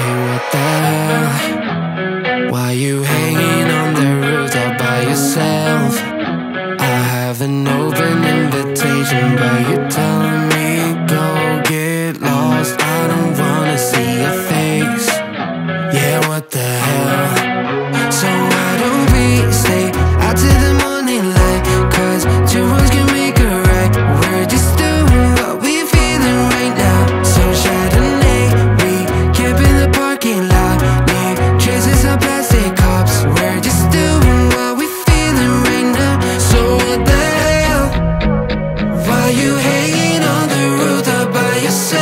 Hey, what the hell? Why you hanging on the roof all by yourself? I have an open invitation, but you're telling me go get lost. I don't wanna see your face. Yeah, what the you hanging on the roof by yourself